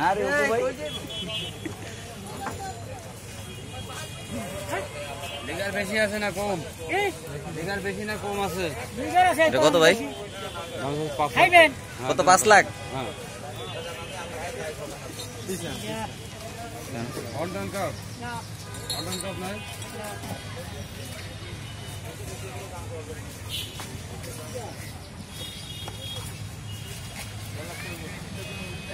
আরে ভাই। লিগার বেশি আছে না কম? লিগার বেশি না কম আছে? এটা কত ভাই? খাইবেন? কত পাঁচ লাখ? হ্যাঁ। অর্ডার কাপ অর্ডার কাপ নাই?